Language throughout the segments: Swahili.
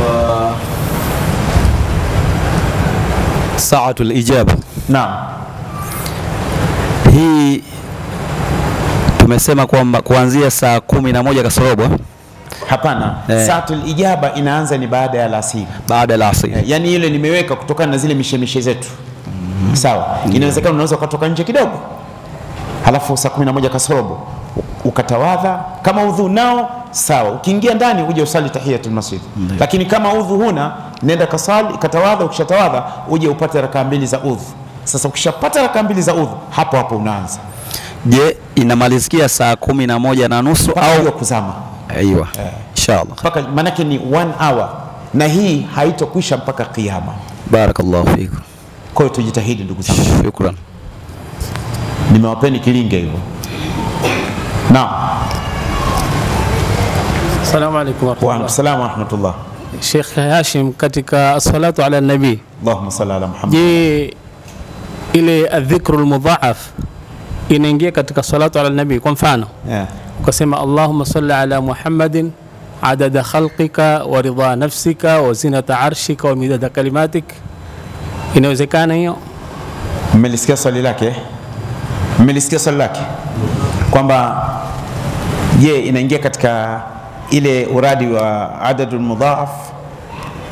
wa saatul ijaba Naam. hii tumesema kwamba kuanzia saa kumi na moja kasorobo Hapana, Eh. saatul ijaba inaanza ni baada ya alasiri. baada ya alasiri Eh, yani ile nimeweka kutokana na zile mishemishe zetu mm -hmm. sawa. Inawezekana unaweza ukatoka nje kidogo, halafu saa kumi na moja kasorobo ukatawadha. Kama udhu nao sawa, ukiingia ndani uje usali tahiyatul masjid. Lakini kama udhu huna, nenda kasali katawadha. Ukishatawadha uje upate rakaa mbili za udhu. Sasa ukishapata rakaa mbili za udhu, hapo hapo unaanza Je, inamalizikia saa kumi na moja na nusu au kuzama aiwa? Inshallah, mpaka, manake ni one hour, na hii haitokwisha mpaka kiyama. barakallahu fikum, Kwa hiyo tujitahidi ndugu zangu. shukran. nimewapeni kilinge hivyo. Naam, Assalamu alaikum wa alaikum warahmatullah. salaam wa rahmatullah. Sheikh Hashim, katika salatu ala nabii, Allahumma salli ala Muhammad. je, ile adhikru almudhaaf inaingia katika salatu ala nabii? Kwa mfano Yeah. ukasema Allahumma salli ala Muhammadin adada khalqika wa ridha nafsika wa zinata arshika wa midada kalimatik, inawezekana hiyo? Mmelisikia swali lake? Mmelisikia swali lake kwamba je, inaingia katika ile uradi wa adadul mudhaaf?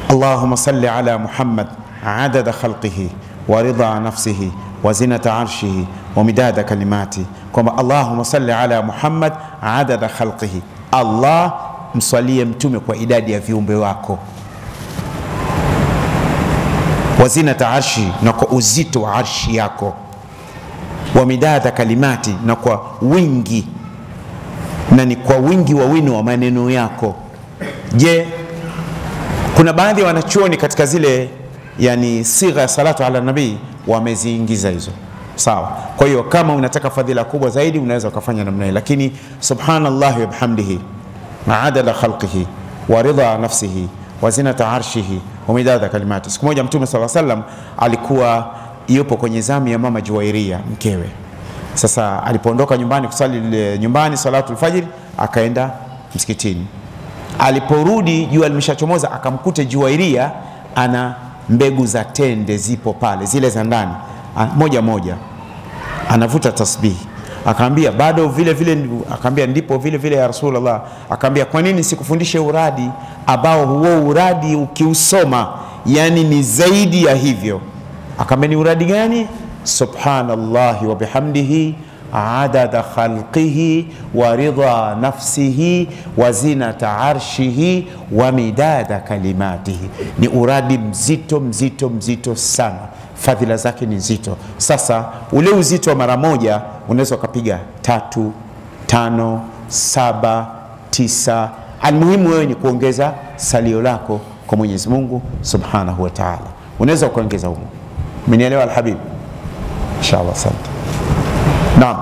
allahuma salli ala Muhammad adada khalqihi wa ridha nafsihi wa zinata arshihi wa midada kalimati, kwamba Allahumma salli ala Muhammad adada khalqihi, Allah mswalie mtume kwa idadi ya viumbe wako wa zinata arshi, na kwa uzito wa arshi yako, wa midada kalimati, na kwa wingi na ni kwa wingi wa wino wa maneno yako. Je, kuna baadhi ya wanachuoni katika zile yani sigha ya salatu ala nabii wameziingiza hizo, sawa. Kwa hiyo kama unataka fadhila kubwa zaidi unaweza ukafanya namna hii, lakini subhanallahi wa bihamdihi adada khalqihi wa ridha nafsihi wa zinata arshihi wa midada kalimati. Siku moja Mtume sala wasallam alikuwa yupo kwenye zamu ya mama Juwairia mkewe. Sasa alipoondoka nyumbani kusali nyumbani salatu fajiri, akaenda msikitini. Aliporudi jua limeshachomoza, akamkuta Juwairia ana mbegu za tende zipo pale, zile za ndani. Moja moja. Anavuta tasbihi. Akaambia bado vile vile akaambia ndipo vile vile ya Rasulullah. Akaambia kwa nini sikufundishe uradi ambao huo uradi ukiusoma? Yani ni zaidi ya hivyo. Akaambia ni uradi gani subhanallahi wa bihamdihi adada khalqihi wa ridha nafsihi wa zinata arshihi wa midada kalimatihi ni uradi mzito mzito mzito sana fadhila zake ni nzito. Sasa ule uzito wa mara moja unaweza ukapiga tatu, tano, saba, tisa. Almuhimu wewe ni kuongeza salio lako kwa Mwenyezi Mungu Subhanahu wa Ta'ala, unaweza ukaongeza humo. Umenielewa ان شاء الله صدق نعم